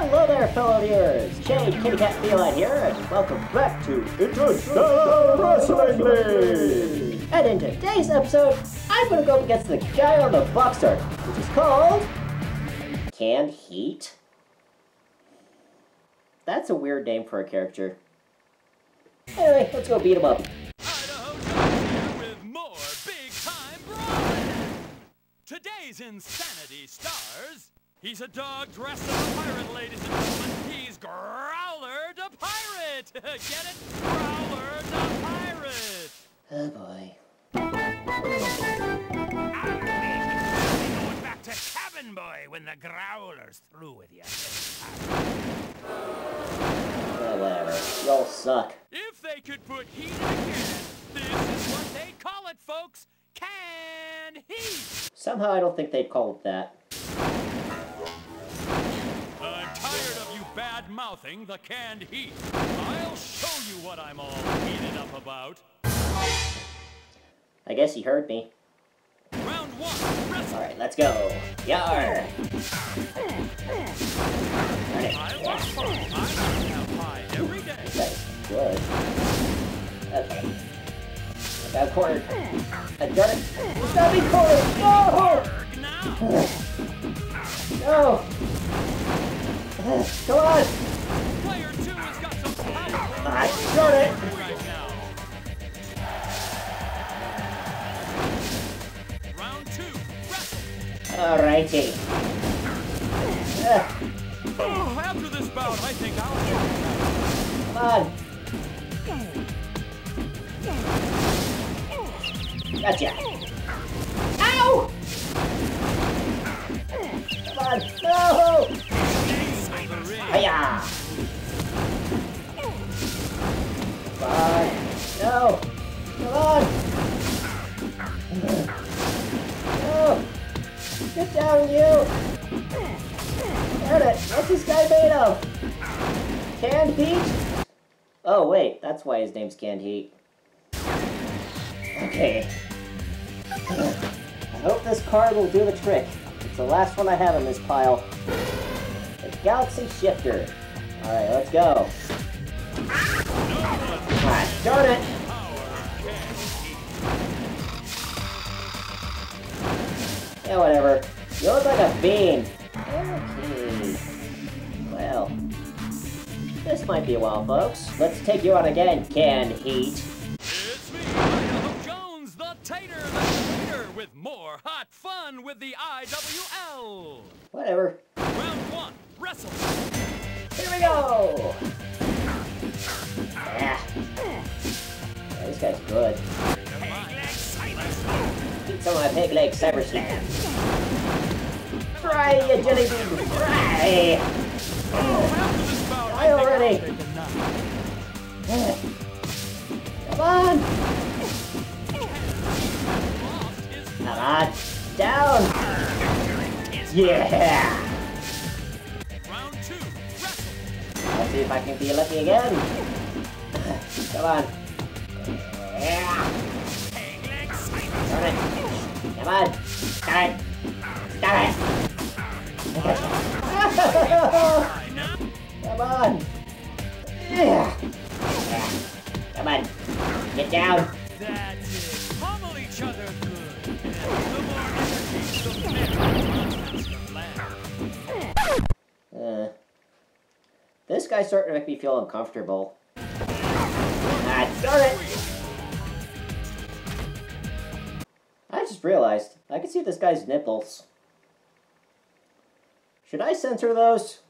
Hello there, fellow viewers! Shade Kitty Cat Feline here, and welcome back to Interstellar Wrestling League! And in today's episode, I'm gonna go up against the guy on the box art, which is called... Canned Heat? That's a weird name for a character. Anyway, let's go beat him up. Today's Insanity stars. He's a dog dressed as a pirate, ladies and gentlemen. He's Growler Da Pirate. Get it? Growler Da Pirate. Oh boy. Going back to Cabin Boy when the Growler's through with you. Whatever. Y'all suck. If they could put heat in a can, this is what they'd call it, folks. Canned heat. Somehow I don't think they'd call it that. Mouthing the canned heat. I'll show you what I'm all heated up about. I guess he heard me. Round one. Alright, let's go. Yar! Alright, I want fun. I'm gonna have pie every day. That's good. Okay. I got cornered. I got it. It's me cornered! No! No! Come on! Uh, Oh, after this bout, I think I'll. come on. Gotcha. Ow! Come on. No! Hiya! Come on. No! Get down, you! Damn it! What's this guy made of? Canned heat? Oh, wait. That's why his name's Canned Heat. Okay. I hope this card will do the trick. It's the last one I have in this pile. The Galaxy Shifter. Alright, let's go. Ah, darn it! Yeah, whatever. You look like a bean. Okay. Well. This might be a while, folks. Let's take you on again, Canned Heat. It's me, Idaho Jones, the Tater, the Tater, with more hot fun with the IWL. Whatever. Round one, wrestle. Here we go! Yeah. yeah this guy's good. Of my peg leg cyber slam. Fry, you jelly bean! This bout, I already. A. Come on! Come on! Down! Yeah! I'll see if I can be lucky again. Come on. Yeah! Come on! Darn it! Come on! Yeah! Come on! Get down! Uh, this guy's starting to make me feel uncomfortable. Ah, darn it! Just realized I can see this guy's nipples. Should I censor those?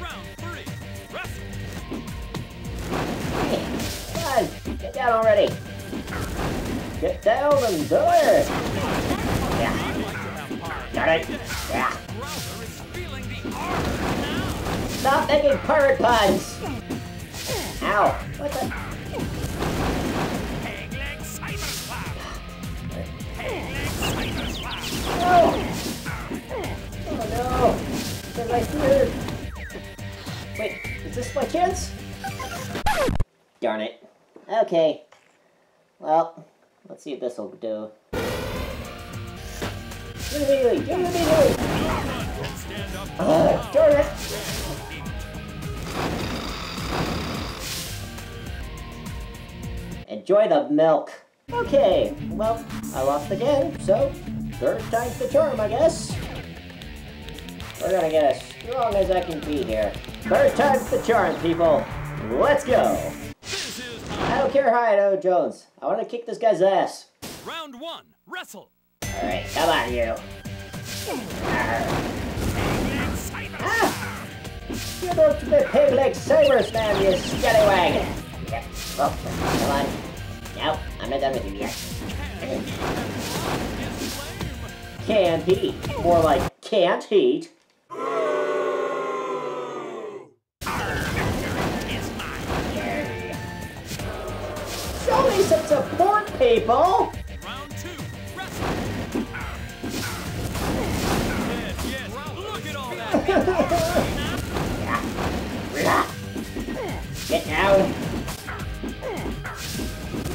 Round three, wrestle. Hey, come on, get down already. Get down and do it. Yeah, I like to have pie. got it. Yeah. Growler is feeling the ardor now. Stop making pirate puns. Ow! What the? Chance? Darn it. Okay. Well, let's see if this will do. Ugh, darn it! Enjoy the milk. Okay, well, I lost again, so third time's the charm, I guess. We're gonna get as strong as I can be here. Third time's the charm, people. Let's go. I don't care how I know Jones. I want to kick this guy's ass. round one. Wrestle. All right, come on, you. Ah! You don't be pig like sabers, man, you scallywag! Yep. Oh, come on. No, I'm not done with you yet. Can't heat. More like can't heat. People! Round two. Get down.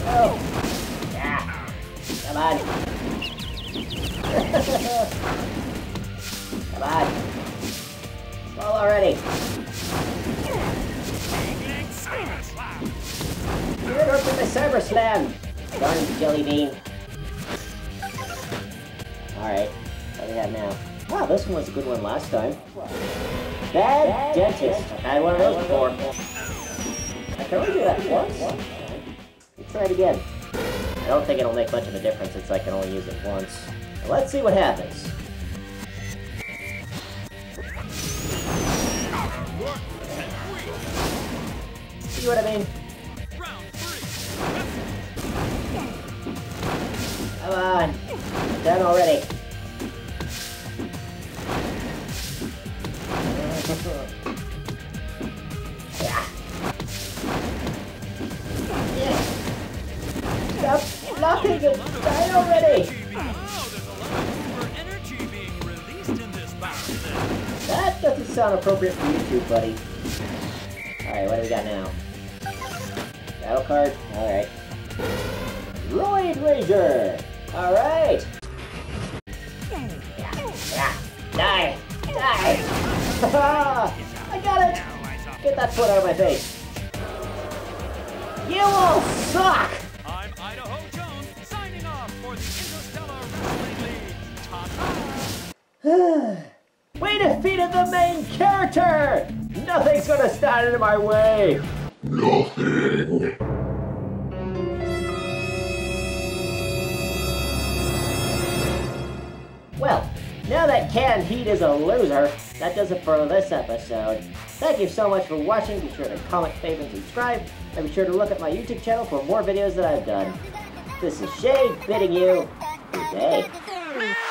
Oh. Yeah. Come on. Come on. Fall already. Get with the cyber slam. Darn jelly bean. Alright. What do we have now? Wow, this one was a good one last time. Bad dentist. I had one of those before. I can only do that once. Let's try it again. I don't think it'll make much of a difference since I can only use it once. But let's see what happens. See what I mean? Come on. Done already. yeah. Stop blocking it. Die already. That doesn't sound appropriate for YouTube, buddy. Alright, what do we got now? Battle card? Alright. Roid Rager! Alright! Yeah, yeah. Die! Die! I got it! Get that foot out of my face! You all suck! I'm Idaho Jones, signing off for the Interstellar Wrestling League. Ta-ta! we defeated the main character! Nothing's gonna stand in my way! Nothing. Well, now that Canned Heat is a loser, that does it for this episode. Thank you so much for watching. Be sure to comment, favorite, and subscribe. And be sure to look at my YouTube channel for more videos that I've done. This is Shade bidding you good day.